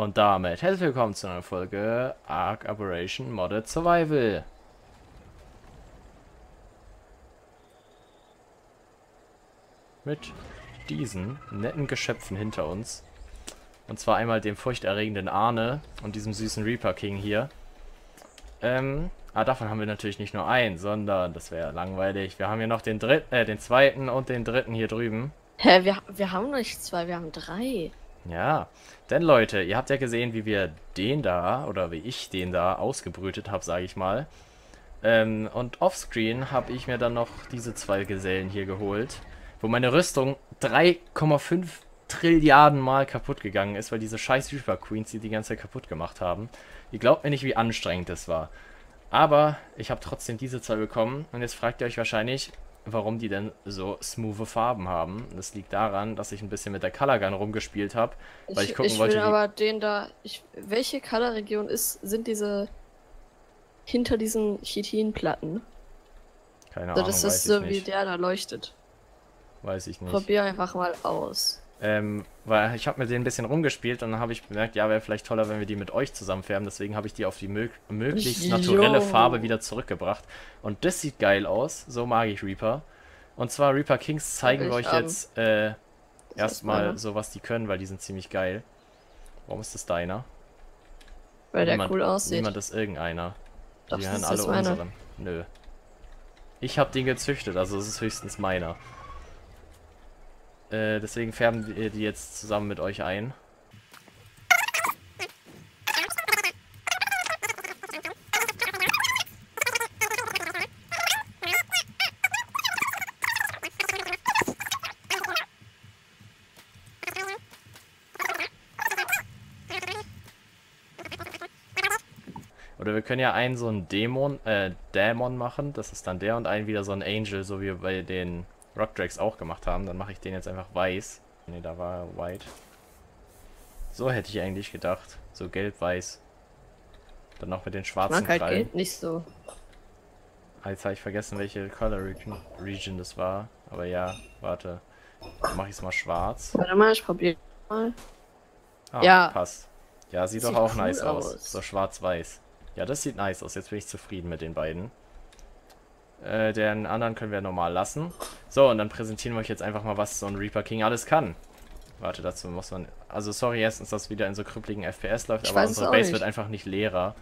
Und damit herzlich willkommen zu einer Folge Ark Operation Modded Survival. Mit diesen netten Geschöpfen hinter uns. Und zwar einmal dem furchterregenden Arne und diesem süßen Reaper King hier. Ähm, ah, davon haben wir natürlich nicht nur einen, sondern, das wäre langweilig, wir haben hier noch den dritten, äh, den zweiten und den dritten hier drüben. Hä, wir, wir haben nicht zwei, wir haben drei. Ja, denn Leute, ihr habt ja gesehen, wie wir den da, oder wie ich den da ausgebrütet habe, sage ich mal. Ähm, und offscreen habe ich mir dann noch diese zwei Gesellen hier geholt, wo meine Rüstung 3,5 Trilliarden Mal kaputt gegangen ist, weil diese scheiß Reaper Queens die die ganze Zeit kaputt gemacht haben. Ihr glaubt mir nicht, wie anstrengend das war. Aber ich habe trotzdem diese zwei bekommen und jetzt fragt ihr euch wahrscheinlich, warum die denn so smooth Farben haben. Das liegt daran, dass ich ein bisschen mit der Color Gun rumgespielt habe, weil ich, ich gucken ich wollte, will aber den da. Ich, welche Color-Region ist, sind diese hinter diesen Chitinplatten? Keine Also Ahnung, das ist so wie der da leuchtet. Weiß ich nicht. Probier einfach mal aus. Ähm, weil ich habe mit denen ein bisschen rumgespielt und dann habe ich bemerkt, ja, wäre vielleicht toller, wenn wir die mit euch zusammen färben. Deswegen habe ich die auf die mög möglichst naturelle Farbe wieder zurückgebracht. Und das sieht geil aus. So mag ich Reaper. Und zwar Reaper Kings zeigen wir euch haben. jetzt äh, erstmal so, was die können, weil die sind ziemlich geil. Warum ist das deiner? Weil der Niemand- cool aussieht. Niemand ist irgendeiner. Doch, die ist alle unseren. Nö. Ich habe den gezüchtet, also es ist höchstens meiner. Äh, deswegen färben wir die jetzt zusammen mit euch ein. Oder wir können ja einen so einen Dämon, äh, Dämon machen, das ist dann der und einen wieder so ein Angel, so wie bei den Rockdrakes auch gemacht haben. Dann mache ich den jetzt einfach weiß. Ne, da war white. So hätte ich eigentlich gedacht. So gelb-weiß. Dann noch mit den Ich schwarzen mag halt Krallen. Nicht so. Jetzt habe ich vergessen, welche Color Region, Region das war. Aber ja, warte. Dann mache ich es mal schwarz. Warte mal, ich probier mal. Ah, Ja. passt. Ja, sieht, Sieht doch auch cool nice aus. aus. So schwarz-weiß. Ja, das sieht nice aus. Jetzt bin ich zufrieden mit den beiden. Äh, den anderen können wir normal lassen. So, und dann präsentieren wir euch jetzt einfach mal, was so ein Reaper King alles kann. Warte, dazu muss man... Also sorry erstens, dass wieder in so krüppeligen FPS läuft, Ich aber unsere Base nicht. wird einfach nicht leerer.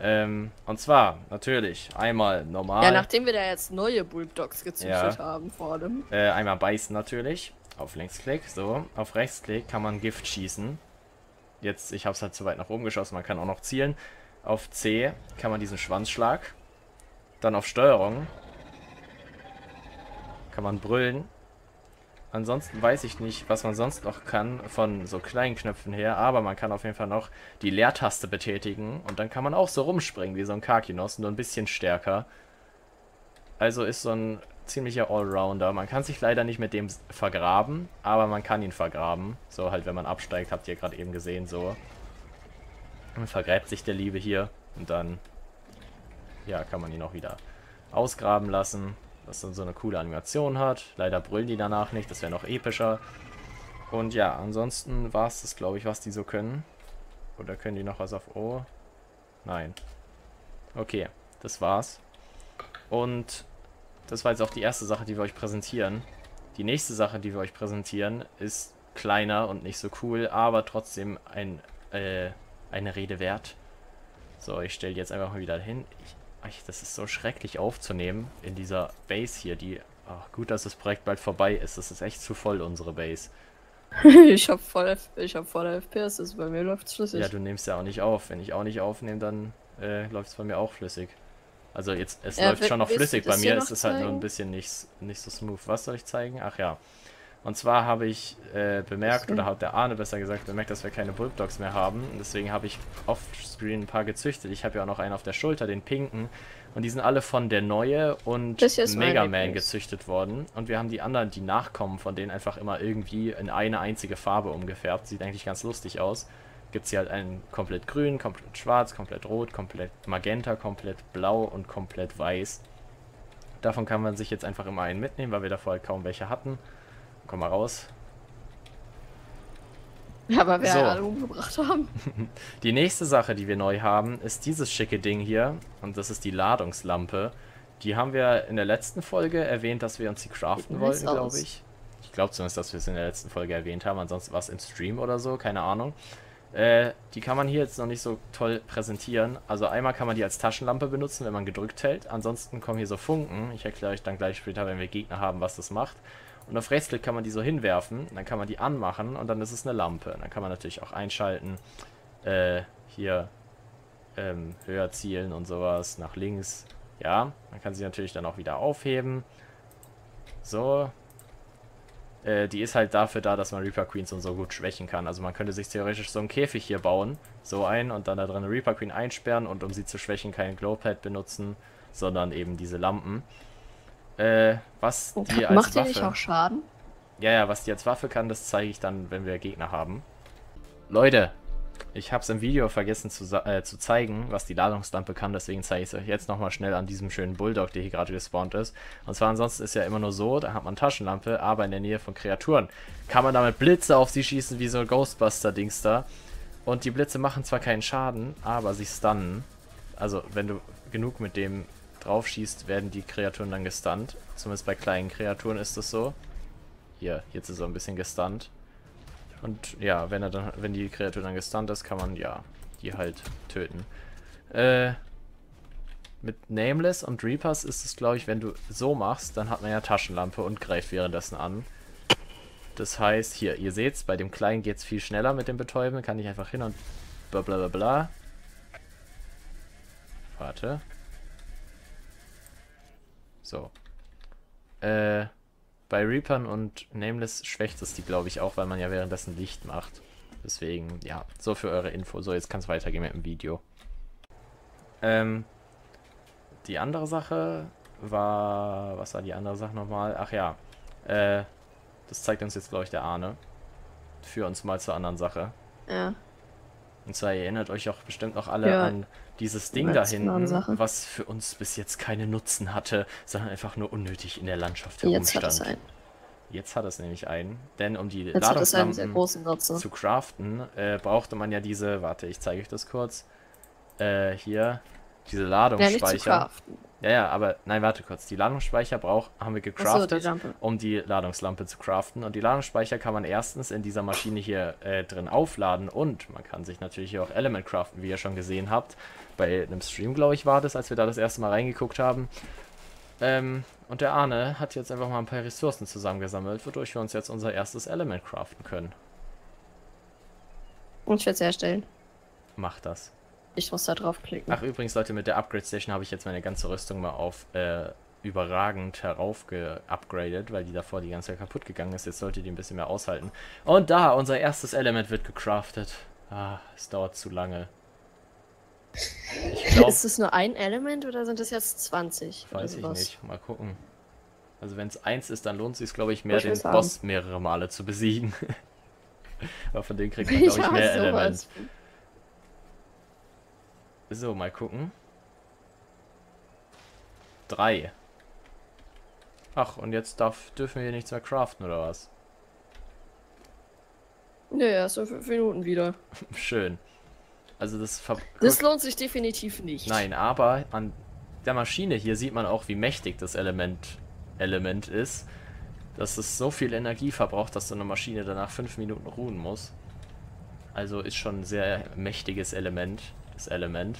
Ähm, und zwar, natürlich, einmal normal. Ja, nachdem wir da jetzt neue Bulldogs gezüchtet Ja. haben, vor allem. Äh, einmal beißen natürlich. Auf Linksklick, so. Auf Rechtsklick kann man Gift schießen. Jetzt, ich habe es halt zu weit nach oben geschossen, man kann auch noch zielen. Auf C kann man diesen Schwanzschlag. Dann auf Steuerung kann man brüllen. Ansonsten weiß ich nicht, was man sonst noch kann von so kleinen Knöpfen her, aber man kann auf jeden Fall noch die Leertaste betätigen und dann kann man auch so rumspringen wie so ein Karkinos, nur ein bisschen stärker. Also ist so ein ziemlicher Allrounder. Man kann sich leider nicht mit dem vergraben, aber man kann ihn vergraben. So halt, wenn man absteigt, habt ihr gerade eben gesehen, so. Dann vergräbt sich der Liebe hier und dann, ja, kann man ihn auch wieder ausgraben lassen, was dann so eine coole Animation hat. Leider brüllen die danach nicht, das wäre noch epischer. Und ja, ansonsten war es das, glaube ich, was die so können. Oder können die noch was auf O? Nein. Okay, das war's. Und das war jetzt auch die erste Sache, die wir euch präsentieren. Die nächste Sache, die wir euch präsentieren, ist kleiner und nicht so cool, aber trotzdem ein, äh, eine Rede wert. So, ich stelle jetzt einfach mal wieder hin. Ich, das ist so schrecklich aufzunehmen in dieser Base hier, die... Ach, gut, dass das Projekt bald vorbei ist. Das ist echt zu voll, unsere Base. ich hab voll, ich hab voll FPS, also bei mir läuft's flüssig. Ja, du nimmst ja auch nicht auf. Wenn ich auch nicht aufnehme, dann äh, läuft es bei mir auch flüssig. Also jetzt, es Ja, läuft schon noch flüssig. Bei das mir ist es halt nur ein bisschen nicht, nicht so smooth. Was soll ich zeigen? Ach ja. Und zwar habe ich äh, bemerkt, oder hat der Arne besser gesagt, bemerkt, dass wir keine Bulldogs mehr haben. Und deswegen habe ich offscreen ein paar gezüchtet. Ich habe ja auch noch einen auf der Schulter, den pinken. Und die sind alle von der Neue und Mega Man gezüchtet worden. Und wir haben die anderen, die nachkommen, von denen einfach immer irgendwie in eine einzige Farbe umgefärbt. Sieht eigentlich ganz lustig aus. Gibt es hier halt einen komplett grün, komplett schwarz, komplett rot, komplett magenta, komplett blau und komplett weiß. Davon kann man sich jetzt einfach immer einen mitnehmen, weil wir davor halt kaum welche hatten. Komm mal raus. Ja, aber wer So. alle umgebracht haben. Die nächste Sache, die wir neu haben, ist dieses schicke Ding hier. Und das ist die Ladungslampe. Die haben wir in der letzten Folge erwähnt, dass wir uns die craften wollten, glaube ich. Ich glaube zumindest, dass wir es in der letzten Folge erwähnt haben. Ansonsten war es im Stream oder so, keine Ahnung. Äh, die kann man hier jetzt noch nicht so toll präsentieren. Also einmal kann man die als Taschenlampe benutzen, wenn man gedrückt hält. Ansonsten kommen hier so Funken. Ich erkläre euch dann gleich später, wenn wir Gegner haben, was das macht. Und auf Rechtsklick kann man die so hinwerfen. Dann kann man die anmachen und dann ist es eine Lampe. Dann kann man natürlich auch einschalten. Äh, hier ähm, höher zielen und sowas. Nach links. Ja, man kann sie natürlich dann auch wieder aufheben. So. Äh, die ist halt dafür da, dass man Reaper Queens und so gut schwächen kann. Also man könnte sich theoretisch so einen Käfig hier bauen. So ein und dann da drin eine Reaper Queen einsperren und um sie zu schwächen kein Glowpad benutzen, sondern eben diese Lampen. Äh, was Und die als macht die Waffe... nicht auch Schaden? Ja, ja, was die als Waffe kann, das zeige ich dann, wenn wir Gegner haben. Leute, ich habe es im Video vergessen zu, äh, zu zeigen, was die Ladungslampe kann, deswegen zeige ich es euch jetzt nochmal schnell an diesem schönen Bulldog, der hier gerade gespawnt ist. Und zwar ansonsten ist ja immer nur so, da hat man Taschenlampe, aber in der Nähe von Kreaturen kann man damit Blitze auf sie schießen, wie so Ghostbuster-Dings da. Und die Blitze machen zwar keinen Schaden, aber sie stunnen. Also, wenn du genug mit dem drauf schießt, werden die Kreaturen dann gestunt. Zumindest bei kleinen Kreaturen ist das so. Hier, jetzt ist er ein bisschen gestunt. Und ja, wenn er dann, wenn die Kreatur dann gestunt ist, kann man ja die halt töten. Äh, mit Nameless und Reapers ist es, glaube ich, wenn du so machst, dann hat man ja Taschenlampe und greift währenddessen an. Das heißt, hier, ihr seht's, bei dem Kleinen geht's viel schneller mit dem Betäuben. Kann ich einfach hin und bla bla bla bla. Warte. So. Äh, bei Reapern und Nameless schwächt es die, glaube ich, auch, weil man ja währenddessen Licht macht. Deswegen, ja, so für eure Info. So, jetzt kann es weitergehen mit dem Video. Ähm, die andere Sache war. Was war die andere Sache nochmal? Ach ja. Äh, das zeigt uns jetzt, glaube ich, der Arne. Für uns mal zur anderen Sache. Ja. Und zwar ihr erinnert euch auch bestimmt noch alle Ja. an dieses Ding da hinten, was für uns bis jetzt keinen Nutzen hatte, sondern einfach nur unnötig in der Landschaft Jetzt hat herumstand. es einen. Jetzt hat es nämlich einen, denn um die Jetzt Ladungslampen zu craften, äh, brauchte man ja diese, warte, ich zeige euch das kurz, äh, hier, diese Ja, nicht zu Ladungsspeicher. Ja, ja, aber nein, warte kurz. Die Ladungsspeicher brauch, haben wir die gecraftet, Lampe. um die Ladungslampe zu craften. Und die Ladungsspeicher kann man erstens in dieser Maschine hier äh, drin aufladen und man kann sich natürlich hier auch Element craften, wie ihr schon gesehen habt. Bei einem Stream, glaube ich, war das, als wir da das erste Mal reingeguckt haben. Ähm, und der Arne hat jetzt einfach mal ein paar Ressourcen zusammengesammelt, wodurch wir uns jetzt unser erstes Element craften können. Und ich werde es herstellen. Macht das. Ich muss da draufklicken. Ach, übrigens, Leute, mit der Upgrade Station habe ich jetzt meine ganze Rüstung mal auf äh, überragend heraufgeupgradet, weil die davor die ganze Zeit kaputt gegangen ist. Jetzt sollte die ein bisschen mehr aushalten. Und da, unser erstes Element wird gecraftet. Ah, es dauert zu lange. Ich glaube, ist es nur ein Element oder sind es jetzt 20? oder weiß ich nicht. Mal gucken. Also wenn es eins ist, dann lohnt es sich, glaube ich, mehr Ich den. Boss mehrere Male zu besiegen. Aber von dem kriegt man, glaube ich, Ja, mehr Element. So, mal gucken. Drei. Ach, und jetzt darf, dürfen wir hier nichts mehr craften, oder was? Nö, erst in fünf Minuten wieder. Schön. Also das ver Das lohnt sich definitiv nicht. Nein, aber an der Maschine hier sieht man auch, wie mächtig das Element, Element ist. Dass es so viel Energie verbraucht, dass so eine Maschine danach fünf Minuten ruhen muss. Also ist schon ein sehr mächtiges Element. Das Element.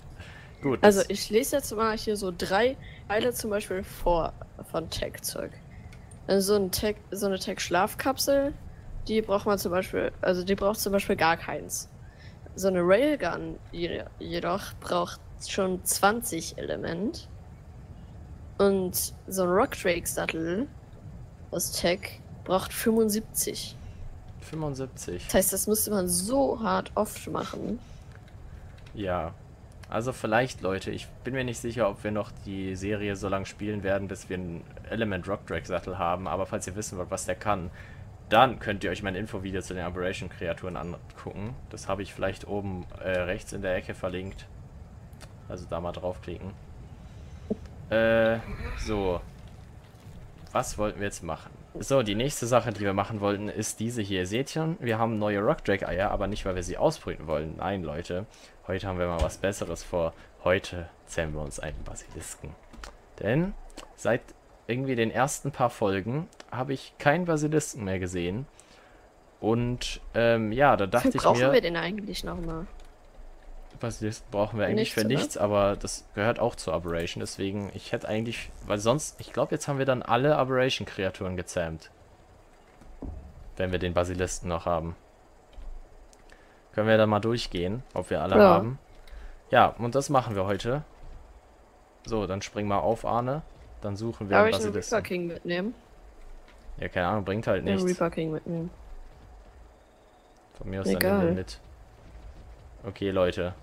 Gut. Also ich lese jetzt mal hier so drei Teile zum Beispiel vor von Tech-Zeug. Also so, ein Tech, so eine Tech-Schlafkapsel, die braucht man zum Beispiel, also die braucht zum Beispiel gar keins. So eine Railgun je- jedoch braucht schon 20 Element. Und so ein Rockdrake-Sattel aus Tech braucht 75. 75. Das heißt, das müsste man so hart oft machen. Ja. Also vielleicht, Leute, ich bin mir nicht sicher, ob wir noch die Serie so lange spielen werden, bis wir einen Element Rock Drake Sattel haben, aber falls ihr wissen wollt, was der kann, dann könnt ihr euch mein Infovideo zu den Aberration Kreaturen angucken. Das habe ich vielleicht oben äh, rechts in der Ecke verlinkt. Also da mal draufklicken. Äh, so. was wollten wir jetzt machen? So, die nächste Sache, die wir machen wollten, ist diese hier. Ihr seht schon, wir haben neue Rockdrake-Eier, aber nicht, weil wir sie ausbrüten wollen. Nein, Leute. Heute haben wir mal was Besseres vor. Heute zähmen wir uns einen Basilisken. Denn seit irgendwie den ersten paar Folgen habe ich keinen Basilisken mehr gesehen. Und ähm, ja, da dachte ich brauchen mir... wir den eigentlich nochmal? Basilisken brauchen wir eigentlich Nichts, für oder? nichts, aber das gehört auch zur Aberration. Deswegen, ich hätte eigentlich, weil sonst, ich glaube, jetzt haben wir dann alle Aberration-Kreaturen gezähmt. Wenn wir den Basilisken noch haben. Können wir dann mal durchgehen, ob wir alle Ja. haben. Ja, und das machen wir heute. So, dann spring mal auf, Arne. Dann suchen wir Darf einen ich den Reaper. King mitnehmen? Ja, keine Ahnung, bringt halt Den nichts. Reaper King mitnehmen. Von mir aus dann Egal. wir mit. Okay, Leute.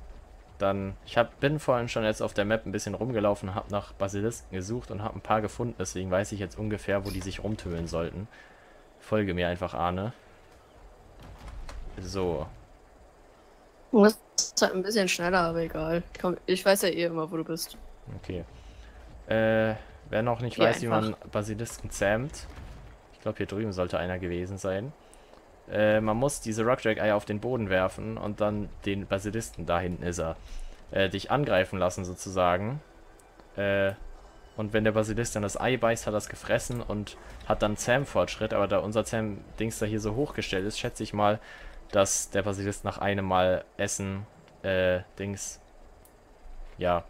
Dann, ich hab, bin vorhin schon jetzt auf der Map ein bisschen rumgelaufen, habe nach Basilisken gesucht und habe ein paar gefunden. Deswegen weiß ich jetzt ungefähr, wo die sich rumtönen sollten. Folge mir einfach, Arne. So. Du musst halt ein bisschen schneller, aber egal. Komm, ich weiß ja eh immer, wo du bist. Okay. Äh, wer noch nicht Hier weiß, wie man einfach. Basilisken zähmt. Ich glaube, hier drüben sollte einer gewesen sein. Äh, man muss diese Rockdrake-Eier auf den Boden werfen und dann den Basilisken, da hinten ist er, äh, dich angreifen lassen sozusagen. Äh, und wenn der Basilisk dann das Ei beißt, hat er es gefressen und hat dann Zähm-Fortschritt. Aber da unser Zähm-Dings da hier so hochgestellt ist, schätze ich mal, dass der Basilisk nach einem Mal Essen, äh, Dings, ja,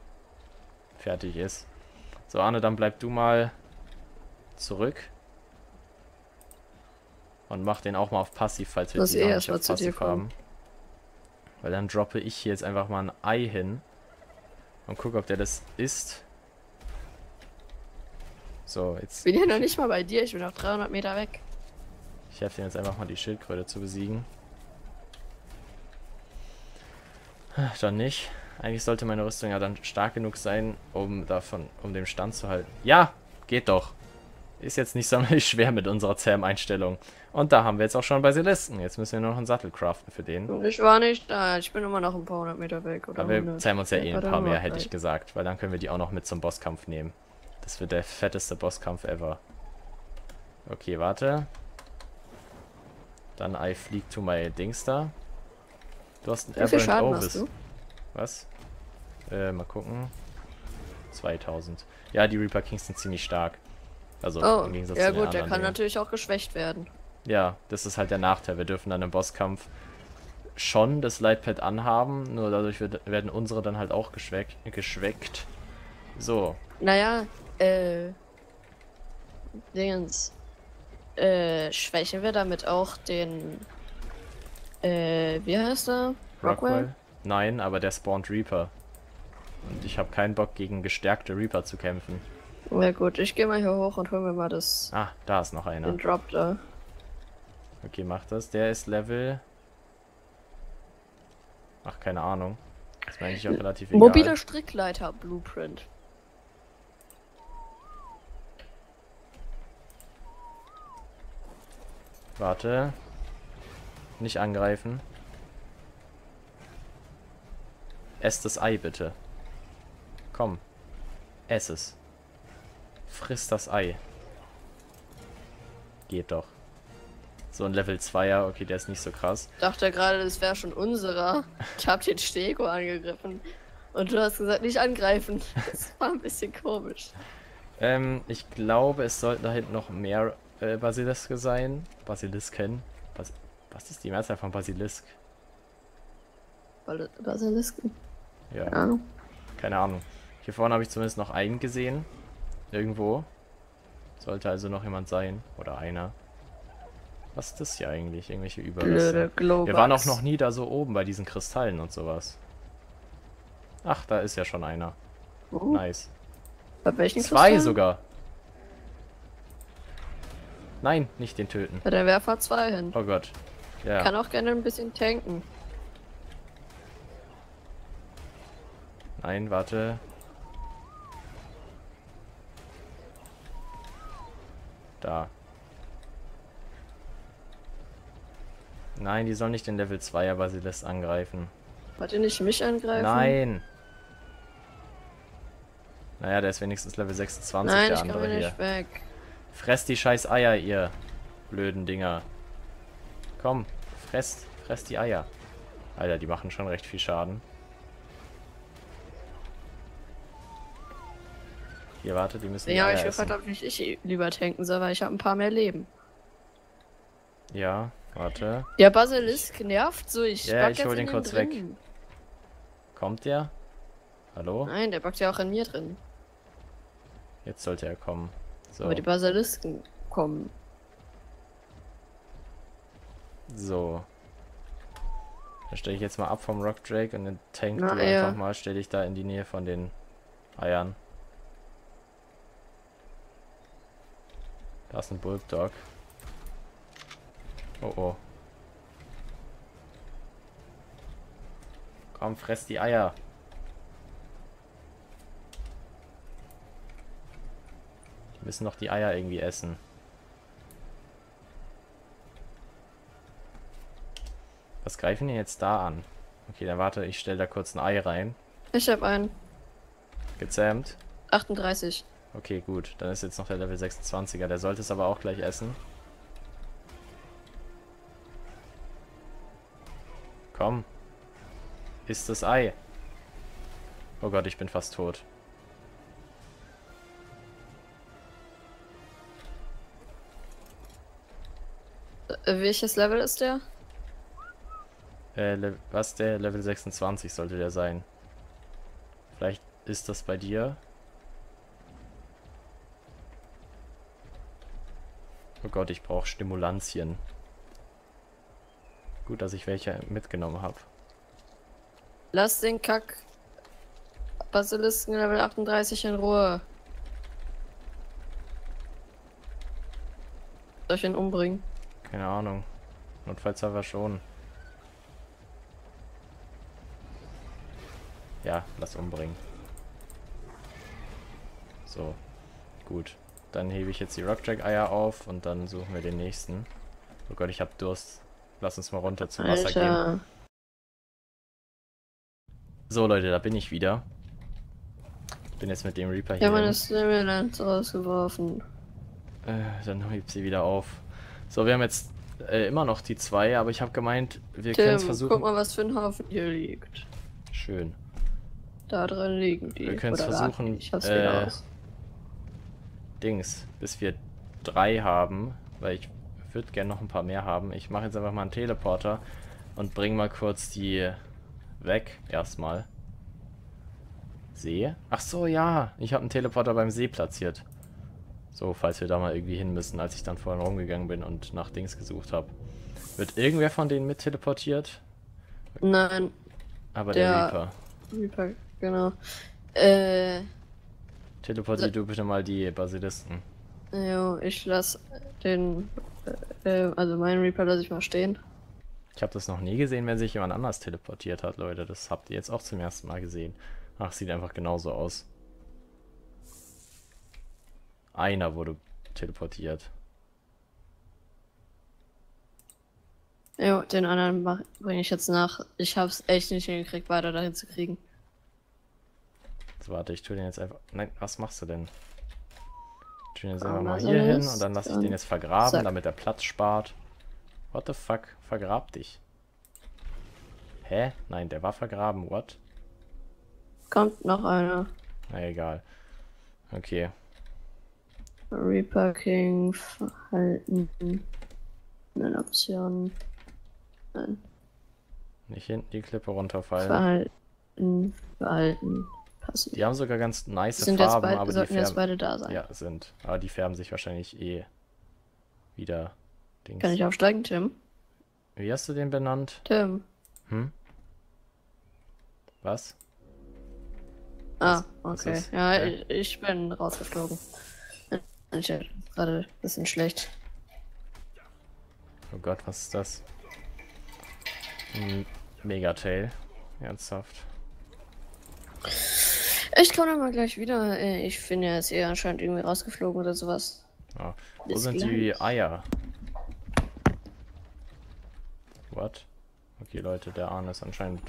fertig ist. So, Arne, dann bleib du mal zurück. Und mach den auch mal auf Passiv, falls wir Muss die eh nicht auf Passiv haben. Weil dann droppe ich hier jetzt einfach mal ein Ei hin. Und gucke, ob der das isst. So, jetzt. Ich bin ja noch nicht mal bei dir, ich bin noch 300 Meter weg. Ich helfe dir jetzt einfach mal die Schildkröte zu besiegen. Ach, Dann nicht. Eigentlich sollte meine Rüstung ja dann stark genug sein, um davon, um den Stand zu halten. Ja, geht doch. Ist jetzt nicht sonderlich schwer mit unserer Zähm-Einstellung. Und da haben wir jetzt auch schon Basilisken. Jetzt müssen wir nur noch einen Sattel craften für den. Ich war nicht da, ich bin immer noch ein paar hundert Meter weg. Oder Aber wir 100. zähmen uns ja eh ein paar mehr, 100 hätte ich gesagt. Weil dann können wir die auch noch mit zum Bosskampf nehmen. Das wird der fetteste Bosskampf ever. Okay, warte. Dann I fleek to my Dings da. Du hast einen Wie viel Schaden Ovis. hast du? Was? Äh, mal gucken. 2000. Ja, die Reaper Kings sind ziemlich stark. Also Oh, im Gegensatz ja zu den gut, der kann Dingern. natürlich auch geschwächt werden. Ja, das ist halt der Nachteil. Wir dürfen dann im Bosskampf schon das Lightpad anhaben, nur dadurch wird, werden unsere dann halt auch geschwächt. geschwäckt. So, Naja, äh. Dingens. Äh, schwächen wir damit auch den. Äh, wie heißt er? Rockwell? Nein, aber der spawnt Reaper. Und ich habe keinen Bock gegen gestärkte Reaper zu kämpfen. Ja gut, ich gehe mal hier hoch und hol mir mal das. Ah, da ist noch einer. Den Drop da. Okay, mach das. Der ist Level. Ach, keine Ahnung. Ist mir eigentlich auch relativ egal. Mobile Strickleiter Blueprint. Warte. Nicht angreifen. Ess das Ei bitte. Komm. Ess es. Friss das Ei. Geht doch. So ein Level 2er, okay, der ist nicht so krass. Dachte gerade, das wäre schon unserer. Ich hab den Stego angegriffen. Und du hast gesagt, nicht angreifen. Das war ein bisschen komisch. Ähm, ich glaube, es sollten da hinten noch mehr äh, Basiliske sein. Basilisken. Was ist die Mehrzahl von Basilisk? Basilisken. Ja. Ja. Keine Ahnung. Hier vorne habe ich zumindest noch einen gesehen. Irgendwo. Sollte also noch jemand sein. Oder einer. Was ist das hier eigentlich? Irgendwelche Blöde Überreste. Globax. Wir waren auch noch nie da so oben bei diesen Kristallen und sowas. Ach, da ist ja schon einer. Oh, Nice. Bei welchen Zwei Kristallen? sogar. Nein, nicht den töten. Bei der Werfer zwei hin. Oh Gott. Ja. Kann auch gerne ein bisschen tanken. Nein, warte. Da. Nein, die soll nicht den Level 2er Basilisk angreifen. Wollt ihr nicht mich angreifen? Nein. Naja, der ist wenigstens Level 26, Nein, der ich komme andere hier. nicht weg. Fresst die scheiß Eier, ihr blöden Dinger. Komm, fresst, fresst die Eier. Alter, die machen schon recht viel Schaden. Hier, warte, die müssen die Ja, Eier ich will verdammt nicht ich lieber tanken soll, weil ich habe ein paar mehr Leben. Ja, warte. Der Basilisk nervt so, ich Ja, ich hol den kurz weg. drin. Kommt der? Hallo? Nein, der backt ja auch in mir drin. Jetzt sollte er kommen. So, Aber die Basilisken kommen. So. Dann stelle ich jetzt mal ab vom Rock Drake und den Tank Na, du ja. einfach mal, stelle ich da in die Nähe von den Eiern. Da ist ein Bulldog. Oh oh. Komm, fress die Eier. Wir müssen noch die Eier irgendwie essen. Was greifen die jetzt da an? Okay, dann warte, ich stelle da kurz ein Ei rein. Ich habe einen. Gezähmt. 38. Okay, gut. Dann ist jetzt noch der Level 26er. Der sollte es aber auch gleich essen. Komm. Isst das Ei. Oh Gott, ich bin fast tot. Äh, welches Level ist der? Äh, Le was? Der Level 26 sollte der sein. Vielleicht ist das bei dir. Oh Gott, ich brauche Stimulantien. Gut, dass ich welche mitgenommen habe. Lass den Kack Basilisken Level 38 in Ruhe. Soll ich ihn umbringen? Keine Ahnung. Notfalls aber schon. Ja, lass umbringen. So. Gut. Dann hebe ich jetzt die Rockjack-Eier auf und dann suchen wir den nächsten. Oh Gott, ich hab Durst. Lass uns mal runter zum Wasser gehen. Alter. So, Leute, da bin ich wieder. Bin jetzt mit dem Reaper hier. Ja, meine. Stimulant rausgeworfen. Äh, dann heb sie wieder auf. So, wir haben jetzt äh, immer noch die zwei, aber ich habe gemeint, wir können es versuchen. guck mal, was für ein Haufen hier liegt. Schön. Da drin liegen die. Wir Oder lagen versuchen. Ich hab's äh, aus. Dings, bis wir drei haben, weil ich würde gerne noch ein paar mehr haben. Ich mache jetzt einfach mal einen Teleporter und bring mal kurz die weg erstmal. See? Ach so, ja, ich habe einen Teleporter beim See platziert. So, falls wir da mal irgendwie hin müssen, als ich dann vorhin rumgegangen bin und nach Dings gesucht habe. Wird irgendwer von denen mit teleportiert? Nein, Aber der, Der- Reaper. Reaper, genau. Äh, Teleportier du bitte mal die Basilisken. jo, ich lass den, äh, also meinen Reaper lasse ich mal stehen. Ich habe das noch nie gesehen, wenn sich jemand anders teleportiert hat, Leute. Das habt ihr jetzt auch zum ersten Mal gesehen. Ach, sieht einfach genauso aus. Einer wurde teleportiert. Jo, den anderen mach- bring ich jetzt nach. Ich hab's echt nicht hingekriegt, weiter dahin zu kriegen. So, warte, ich tue den jetzt einfach. Nein, was machst du denn? Ich tue den jetzt einfach mal was hier hin und dann lasse ich den jetzt vergraben, Zack. damit er Platz spart. What the fuck? Vergrab dich. Hä? Nein, der war vergraben. What? Kommt noch einer. Na egal. Okay. Reaper King, Verhalten. Nein, Optionen. Nein. Nicht hinten die Klippe runterfallen. Verhalten. Verhalten. Passiv. Die haben sogar ganz nice Sind jetzt Farben, beide, aber die sollten jetzt färben. beide da sein. Ja, sind. Aber die färben sich wahrscheinlich eh wieder. Dings. Kann ich aufsteigen, Tim? Wie hast du den benannt? Tim. Hm? Was? Ah, was okay. Ja, Hä? ich, ich bin rausgeflogen. Ich hatte gerade ein bisschen schlecht. Oh Gott, was ist das? Ein Megatail. Ernsthaft. Ich komme mal gleich wieder. Äh, Ich bin ja jetzt eher anscheinend irgendwie rausgeflogen oder sowas. Ah, wo sind die Eier? What? Okay, Leute, der Arne ist anscheinend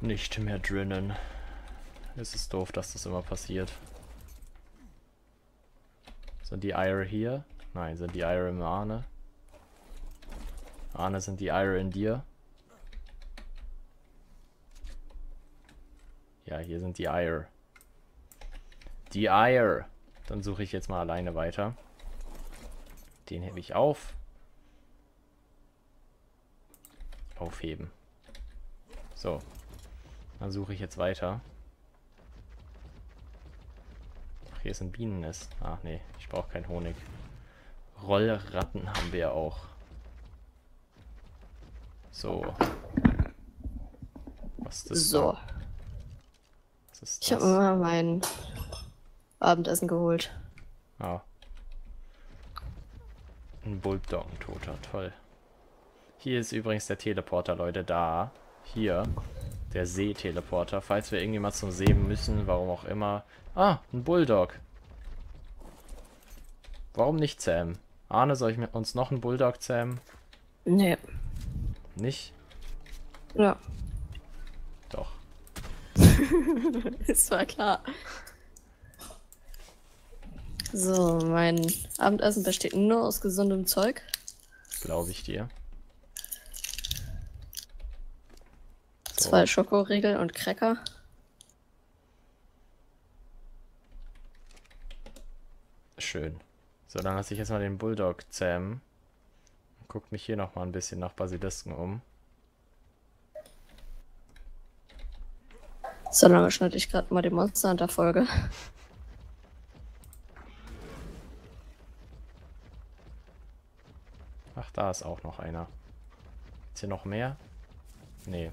nicht mehr drinnen. Es ist doof, dass das immer passiert. Sind die Eier hier? Nein, sind die Eier im Arne? Arne, sind die Eier in dir? Ja, hier sind die Eier. Die Eier. Dann suche ich jetzt mal alleine weiter. Den hebe ich auf. Aufheben. So. Dann suche ich jetzt weiter. Ach, hier ist ein Bienennest. Ach nee, ich brauche keinen Honig. Rollratten haben wir ja auch. So. Was ist das? So. da? Ist Ich habe das? mal mein Abendessen geholt. Ah. Ein Bulldog, ein toter, toll. Hier ist übrigens der Teleporter, Leute, da. Hier. Der Seeteleporter. Falls wir irgendjemand zum See müssen, warum auch immer. Ah, ein Bulldog. Warum nicht zähmen? Arne, soll ich mir uns noch einen Bulldog zähmen? Nee. Nicht? Ja. Ist zwar klar. So, mein Abendessen besteht nur aus gesundem Zeug. Glaube ich dir. So. Zwei Schokoriegel und Cracker. Schön. So, dann lasse ich jetzt mal den Bulldog zähmen. Guckt mich hier noch mal ein bisschen nach Basilisken um. So lange schneide ich gerade mal die Monster Hunter Folge. Ach, da ist auch noch einer. Ist hier noch mehr? Nee.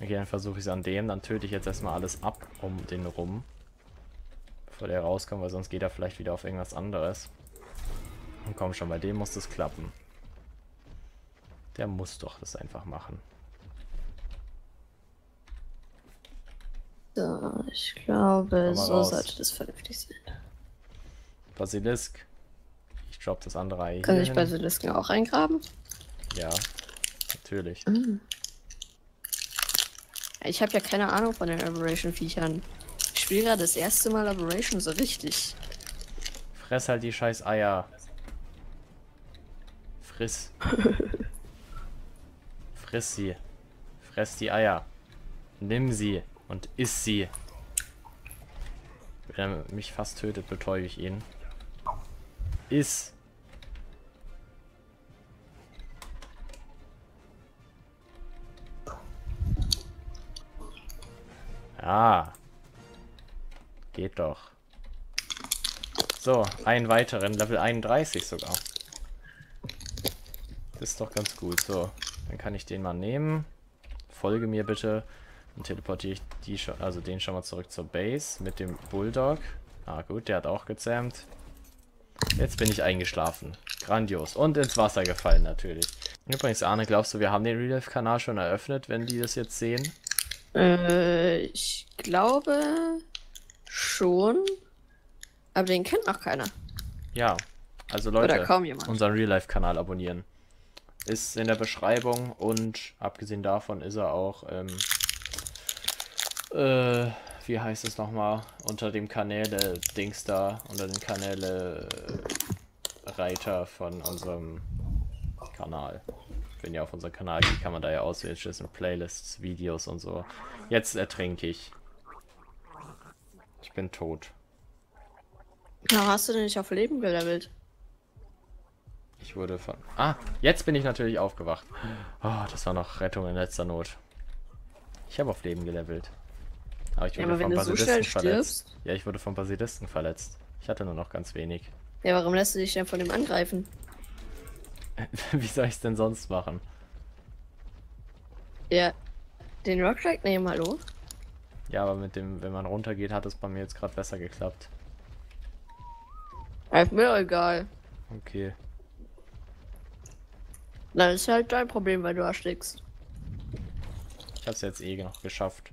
Okay, dann versuche ich es an dem. Dann töte ich jetzt erstmal alles ab um den rum. Bevor der rauskommt, weil sonst geht er vielleicht wieder auf irgendwas anderes. Und komm schon, bei dem muss das klappen. Der muss doch das einfach machen. So, ich glaube, so raus. sollte das vernünftig sein. Basilisk. Ich drop das andere Ei Kann ich. Basilisken auch eingraben? Ja, natürlich. Ich habe ja keine Ahnung von den Aberration-Viechern. Ich spiele gerade das erste Mal Aberration so richtig. Fress halt die scheiß Eier. Friss. Friss sie. Fress die Eier. Nimm sie und iss sie. Wenn er mich fast tötet, betäube ich ihn. Iss. Ja. Geht doch. So, einen weiteren, Level 31 sogar. Das ist doch ganz gut. So, dann kann ich den mal nehmen. Folge mir bitte. Dann teleportiere ich die schon, also den schon mal zurück zur Base mit dem Bulldog. Ah gut, der hat auch gezähmt. Jetzt bin ich eingeschlafen. Grandios. Und ins Wasser gefallen natürlich. Übrigens, Arne, glaubst du, wir haben den Real Life Kanal schon eröffnet, wenn die das jetzt sehen? Äh, ich glaube schon. Aber den kennt noch keiner. Ja. Also Leute, unseren Real Life Kanal abonnieren. Ist in der Beschreibung und abgesehen davon ist er auch, ähm, äh, wie heißt es nochmal, unter dem Kanäle Dings da, unter den Kanäle äh, Reiter von unserem Kanal. Wenn ihr auf unseren Kanal geht, kann man da ja auswählen, es sind Playlists, Videos und so. Jetzt ertrinke ich. Ich bin tot. Na, hast du denn nicht auf Leben gelevelt? Ich wurde von. Ah, jetzt bin ich natürlich aufgewacht. Oh, das war noch Rettung in letzter Not. Ich habe auf Leben gelevelt. Aber ich Ja, wurde aber vom so Basilisten schnell verletzt. stirbst. Ja, ich wurde vom Basilisten verletzt. Ich hatte nur noch ganz wenig. Ja, warum lässt du dich denn von dem angreifen? Wie soll ich es denn sonst machen? Ja, den Rocktrack nehmen, hallo? Ja, aber mit dem, wenn man runtergeht, hat es bei mir jetzt gerade besser geklappt. Ja, Ist mir egal. Okay. Dann ist halt dein Problem, weil du erstickst. Ich habe es jetzt eh noch geschafft.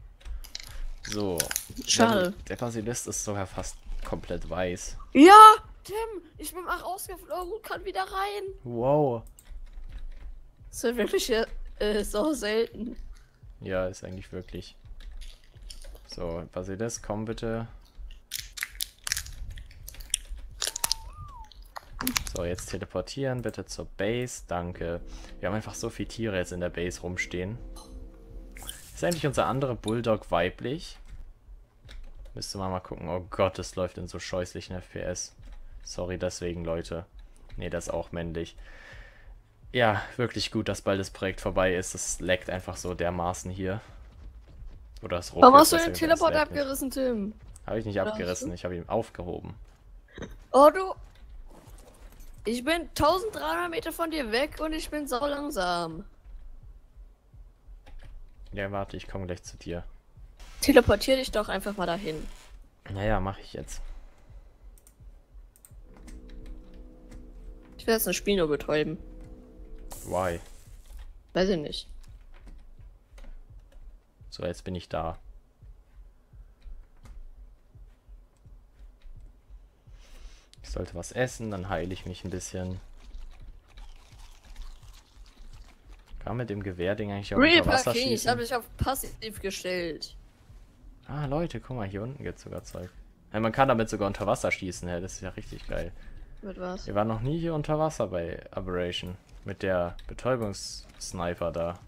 So. Schade. Der, Basilist ist sogar fast komplett weiß. Ja, Tim, ich bin auch rausgeflogen und kann wieder rein. Wow. Das wird wirklich äh, so selten. Ja, ist eigentlich wirklich. So, Basilisk, komm bitte. So, jetzt teleportieren bitte zur Base. Danke. Wir haben einfach so viele Tiere jetzt in der Base rumstehen. Ist eigentlich unser anderer Bulldog weiblich? Müsste man mal gucken. Oh Gott, es läuft in so scheußlichen FPS. Sorry deswegen, Leute. Ne, das ist auch männlich. Ja, wirklich gut, dass bald das Projekt vorbei ist. Es leckt einfach so dermaßen hier. Oder es Warum hast du den Teleport abgerissen, Tim? Habe ich nicht Oder abgerissen, ich habe ihn aufgehoben. Oh, du... Ich bin 1300 Meter von dir weg und ich bin so langsam. Ja, warte, ich komme gleich zu dir. Teleportier dich doch einfach mal dahin. Naja, mache ich jetzt. Ich werde jetzt ein Spiel nur betäuben. Why? Weiß ich nicht. So, jetzt bin ich da. Ich sollte was essen, dann heile ich mich ein bisschen. Kann mit dem Gewehrding eigentlich auch unter Wasser King, schießen? Ich habe mich auf passiv gestellt. Ah, Leute, guck mal, hier unten gibt es sogar Zeug. Ja, man kann damit sogar unter Wasser schießen, ja, das ist ja richtig geil. Mit was? Wir waren noch nie hier unter Wasser bei Aberration. Mit der Betäubungssniper da.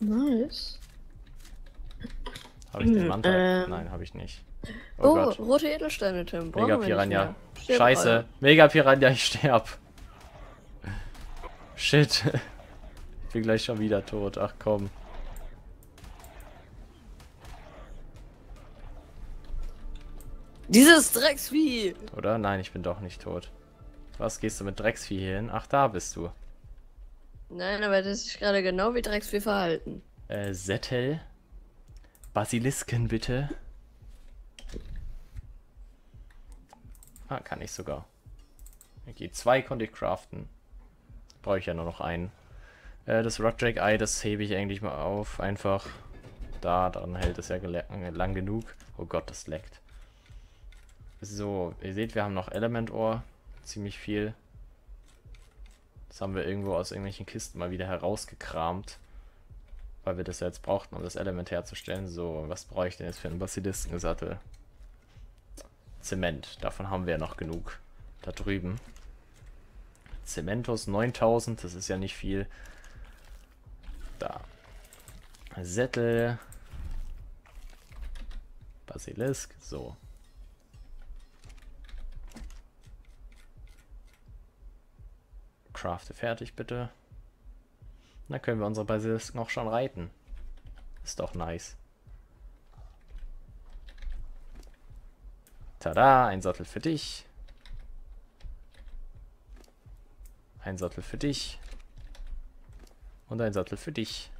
Nice. Habe ich den hm, Mantel? Ähm. Nein, habe ich nicht. Oh, oh rote Edelsteine, Tim. Mega Piranha. Scheiße. Mega Piranha, ich sterb. Shit. Ich bin gleich schon wieder tot. Ach komm. Dieses Drecksvieh! Oder? Nein, ich bin doch nicht tot. Was, gehst du mit Drecksvieh hier hin? Ach, da bist du. Nein, aber das ist gerade genau wie Drecksvieh verhalten. Äh, Sättel? Basilisken, bitte. Ah, kann ich sogar. Okay, zwei konnte ich craften. Brauche ich ja nur noch einen. Äh, das Rockdrake Eye, das hebe ich eigentlich mal auf. Einfach da, dann hält es ja lang genug. Oh Gott, das leckt. So, ihr seht, wir haben noch Element Ore. Ziemlich viel. Das haben wir irgendwo aus irgendwelchen Kisten mal wieder herausgekramt. Weil wir das ja jetzt brauchten, um das Element herzustellen. So, was brauche ich denn jetzt für einen Basiliskensattel? Zement, davon haben wir ja noch genug. Da drüben. Zementos 9000, das ist ja nicht viel. Da. Sättel. Basilisk, so. Crafte fertig, bitte. Dann können wir unsere Basilisk noch schon reiten. Ist doch nice. Tada, ein Sattel für dich. Ein Sattel für dich. Und ein Sattel für dich.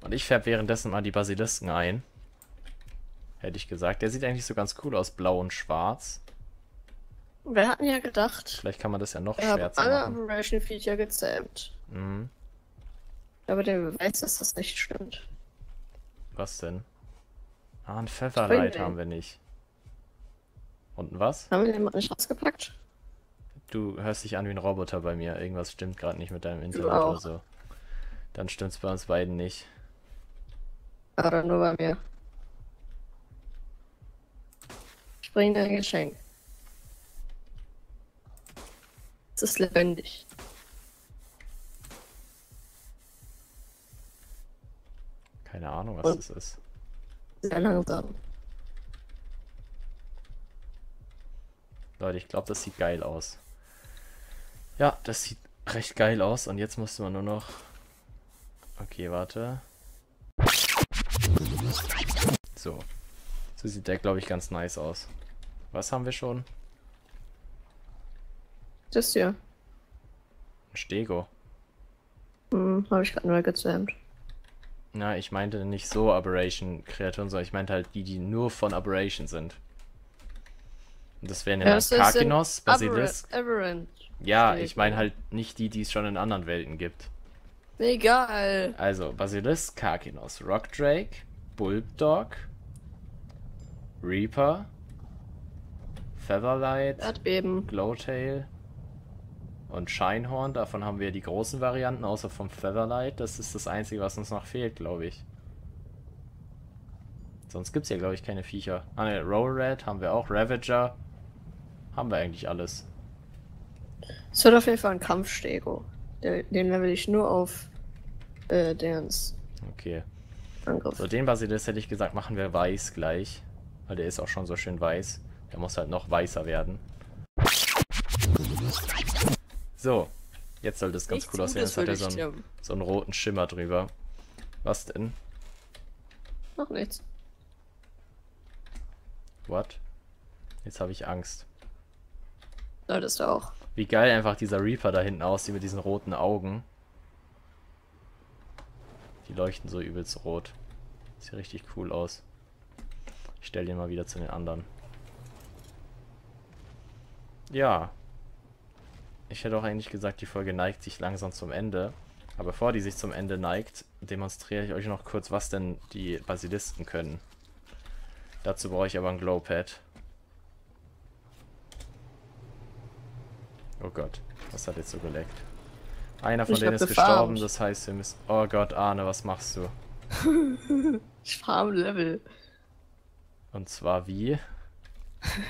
Und ich färbe währenddessen mal die Basilisken ein. Hätte ich gesagt. Der sieht eigentlich so ganz cool aus, blau und schwarz. Wir hatten ja gedacht. Vielleicht kann man das ja noch wir schwärzer alle machen. alle Operation Feature gezähmt. Mhm. Aber der Beweis, dass das nicht stimmt. Was denn? Ah, ein Featherlight haben wir nicht. Und was? Haben wir den nicht rausgepackt? Du hörst dich an wie ein Roboter bei mir. Irgendwas stimmt gerade nicht mit deinem Internet oder so. Dann stimmt's bei uns beiden nicht. Aber nur bei mir. Ich bringe dir ein Geschenk. Es ist lebendig. Keine Ahnung, was Und das ist. Sehr langsam. Leute, ich glaube, das sieht geil aus. Ja, das sieht recht geil aus. Und jetzt musste man nur noch... Okay, warte. So. So sieht der, glaube ich, ganz nice aus. Was haben wir schon? Das hier. Ein Stego. Hm, habe ich gerade neu gezähmt. Na, ich meinte nicht so Aberration-Kreaturen, sondern ich meinte halt die, die nur von Aberration sind. Und das wären ja, ja dann Karkinos, Basilisk. Aberrant. Ja, ich meine halt nicht die, die es schon in anderen Welten gibt. Egal. Also, Basilisk, Karkinos, Rockdrake, Bulldog, Reaper, Featherlight, Erdbeben, Glowtail, und Scheinhorn, davon haben wir die großen Varianten, außer vom Featherlight. Das ist das Einzige, was uns noch fehlt, glaube ich. Sonst gibt es ja, glaube ich, keine Viecher. Ah ne, Roll Red haben wir auch. Ravager. Haben wir eigentlich alles. Es wird auf jeden Fall ein Kampfstego. Den level ich nur auf äh, Dance Okay. Angriff. So, den Basilisk hätte ich gesagt, machen wir weiß gleich. Weil der ist auch schon so schön weiß. Der muss halt noch weißer werden. So. Jetzt sollte es ganz Nichts cool aussehen. Jetzt hat er so einen, so einen roten Schimmer drüber. Was denn? Noch nichts. What? Jetzt habe ich Angst. Solltest du auch. Wie geil einfach dieser Reaper da hinten aussieht mit diesen roten Augen. Die leuchten so übelst rot. Sieht richtig cool aus. Ich stelle den mal wieder zu den anderen. Ja. Ich hätte auch eigentlich gesagt, die Folge neigt sich langsam zum Ende. Aber bevor die sich zum Ende neigt, demonstriere ich euch noch kurz, was denn die Basilisten können. Dazu brauche ich aber ein Glowpad. Oh Gott, was hat jetzt so geleckt? Einer von Ich denen ist gestorben, das heißt, wir müssen... Oh Gott, Arne, was machst du? Ich farm Level. Und zwar wie?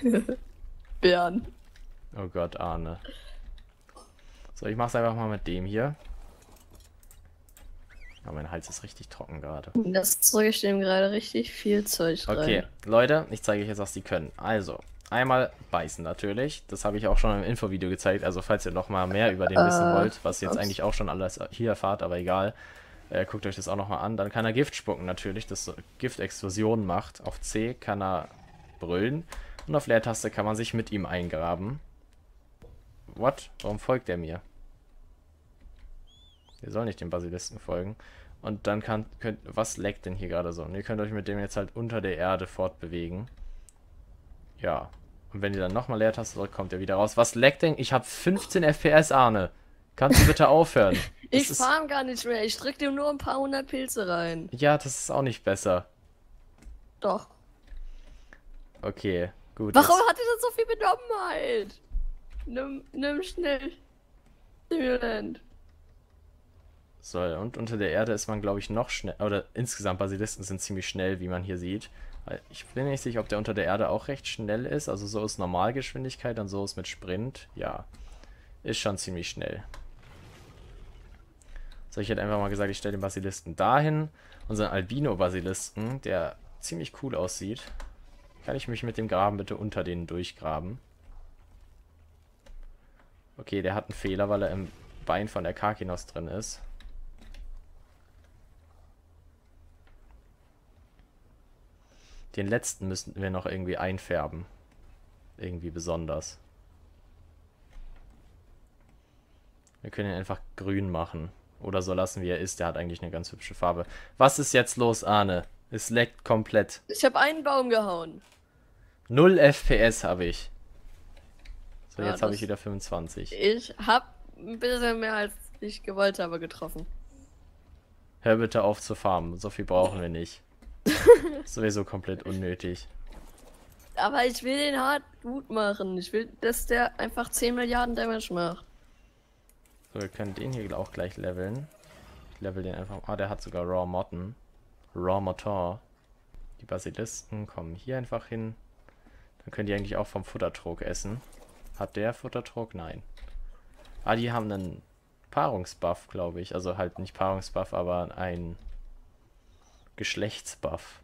Bären. Oh Gott, Arne. So, ich mach's einfach mal mit dem hier. Aber mein Hals ist richtig trocken gerade. Das drücke ich dem gerade richtig viel Zeug rein. Okay, Leute, ich zeige euch jetzt, was die können. Also, einmal beißen natürlich. Das habe ich auch schon im Infovideo gezeigt. Also, falls ihr noch mal mehr über den wissen Äh, wollt, was ihr jetzt ups. eigentlich auch schon alles hier erfahrt, aber egal. Äh, guckt euch das auch noch mal an. Dann kann er Gift spucken natürlich, das Giftexplosionen macht. Auf C kann er brüllen. Und auf Leertaste kann man sich mit ihm eingraben. What? Warum folgt er mir? Wir sollen nicht dem Basilisten folgen. Und dann kann, könnt, was leckt denn hier gerade so? Und ihr könnt euch mit dem jetzt halt unter der Erde fortbewegen. Ja. Und wenn ihr dann nochmal Leertaste drückt, kommt er wieder raus. Was leckt denn? Ich habe 15 FPS, Arne. Kannst du bitte aufhören? Ich ist, farm gar nicht mehr. Ich drück dem nur ein paar hundert Pilze rein. ja, das ist auch nicht besser. Doch. Okay, gut. Warum jetzt- hat er das so viel Benommenheit? Nimm, nimm schnell. Stimulant. So, und unter der Erde ist man, glaube ich, noch schnell. Oder insgesamt, Basilisten sind ziemlich schnell, wie man hier sieht. Ich bin nicht sicher, ob der unter der Erde auch recht schnell ist. Also so ist Normalgeschwindigkeit und so ist mit Sprint. Ja, ist schon ziemlich schnell. So, ich hätte einfach mal gesagt, ich stelle den Basilisten dahin. Unseren Albino-Basilisten, der ziemlich cool aussieht. Kann ich mich mit dem Graben bitte unter denen durchgraben? Okay, der hat einen Fehler, weil er im Bein von der Karkinos drin ist. Den letzten müssen wir noch irgendwie einfärben. Irgendwie besonders. Wir können ihn einfach grün machen. Oder so lassen, wie er ist. Der hat eigentlich eine ganz hübsche Farbe. Was ist jetzt los, Arne? Es leckt komplett. Ich habe einen Baum gehauen. 0 FPS habe ich. So, Ja, jetzt habe ich wieder 25. Ich hab ein bisschen mehr als ich gewollt habe getroffen. Hör bitte auf zu farmen. So viel brauchen wir nicht. Sowieso komplett unnötig. Aber ich will den hart gut machen. Ich will, dass der einfach 10 Milliarden Damage macht. So, wir können den hier auch gleich leveln. Ich level den einfach. Ah, der hat sogar Raw Motten. Raw Motor. Die Basilisten kommen hier einfach hin. Dann können die eigentlich auch vom Futtertrog essen. Hat der Futtertrog? Nein. Ah, die haben einen Paarungsbuff, glaube ich. Also halt nicht Paarungsbuff, aber ein Geschlechtsbuff.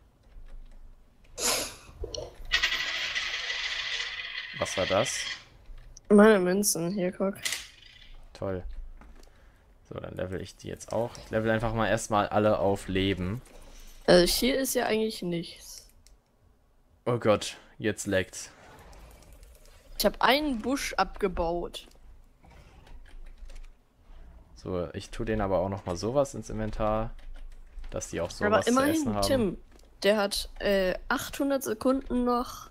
Was war das? Meine Münzen, hier guck. Toll. So, dann level ich die jetzt auch. Ich level einfach mal erstmal alle auf Leben. Also hier ist ja eigentlich nichts. Oh Gott, jetzt leckt's. Ich habe einen Busch abgebaut. So, ich tue denen aber auch noch mal sowas ins Inventar, dass die auch sowas Aber zu immerhin, essen haben. Tim, der hat äh, 800 Sekunden noch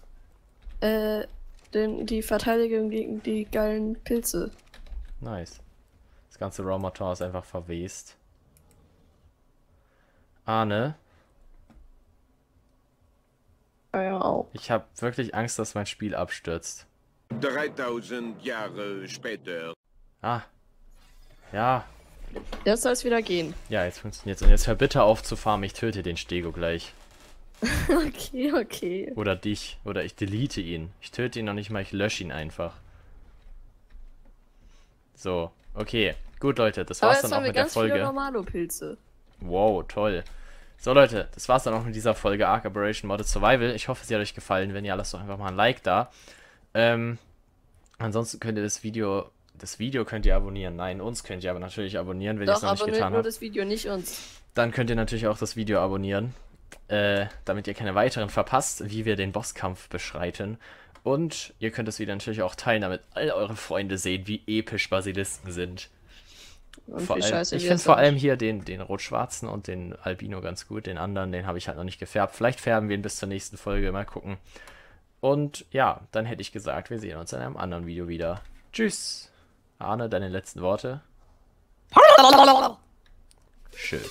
äh, den, die Verteidigung gegen die geilen Pilze. Nice. Das ganze Raw ist einfach verwest. Arne, Ja, ja, auch. ich habe wirklich Angst, dass mein Spiel abstürzt. 3000 Jahre später. Ah. Ja. Jetzt soll es wieder gehen. Ja, jetzt funktioniert's. Und jetzt hör bitte auf zu farmen. Ich töte den Stego gleich. Okay, okay. Oder dich. Oder ich delete ihn. Ich töte ihn noch nicht mal, ich lösche ihn einfach. So, okay. Gut, Leute, das war's dann auch mit der Folge. Normalo-Pilze. Wow, toll. So Leute, das war's dann auch mit dieser Folge Ark Operation Modded Survival. Ich hoffe, sie hat euch gefallen. Wenn ja, lasst doch einfach mal ein Like da. Ähm, ansonsten könnt ihr das Video, das Video könnt ihr abonnieren. Nein, uns könnt ihr aber natürlich abonnieren, wenn ihr es Doch, noch nicht getan nur habt. das Video, nicht uns. Dann könnt ihr natürlich auch das Video abonnieren, äh, damit ihr keine weiteren verpasst, wie wir den Bosskampf beschreiten. Und ihr könnt das Video natürlich auch teilen, damit all eure Freunde sehen, wie episch Basilisken sind. Und Vor allem, ich finde vor allem hier den, den Rot-Schwarzen und den Albino ganz gut. Den anderen, den habe ich halt noch nicht gefärbt. Vielleicht färben wir ihn bis zur nächsten Folge. Mal gucken. Und ja, dann hätte ich gesagt, wir sehen uns in einem anderen Video wieder. Tschüss. Arne, deine letzten Worte. Schön.